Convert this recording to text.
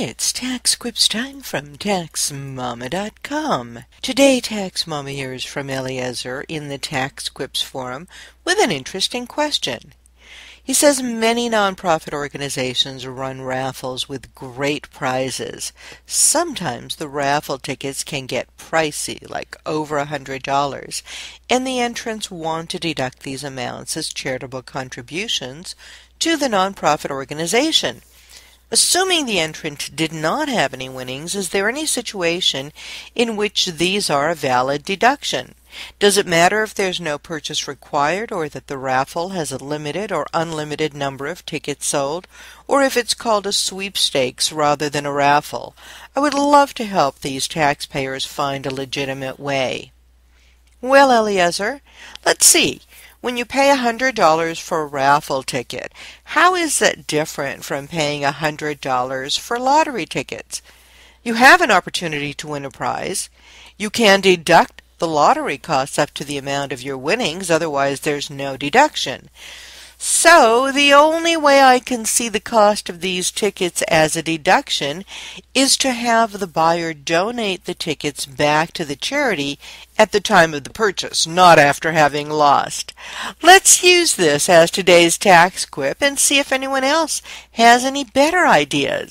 it's Tax Quips time from TaxMama.com. Today, Tax Mama hears from Eliezer in the Tax Quips forum with an interesting question. He says many nonprofit organizations run raffles with great prizes. Sometimes the raffle tickets can get pricey, like over a $100, and the entrants want to deduct these amounts as charitable contributions to the nonprofit organization. Assuming the entrant did not have any winnings, is there any situation in which these are a valid deduction? Does it matter if there's no purchase required or that the raffle has a limited or unlimited number of tickets sold, or if it's called a sweepstakes rather than a raffle? I would love to help these taxpayers find a legitimate way. Well, Eliezer, let's see. When you pay $100 for a raffle ticket, how is that different from paying $100 for lottery tickets? You have an opportunity to win a prize. You can deduct the lottery costs up to the amount of your winnings, otherwise there's no deduction. So, the only way I can see the cost of these tickets as a deduction is to have the buyer donate the tickets back to the charity at the time of the purchase, not after having lost. Let's use this as today's tax quip and see if anyone else has any better ideas.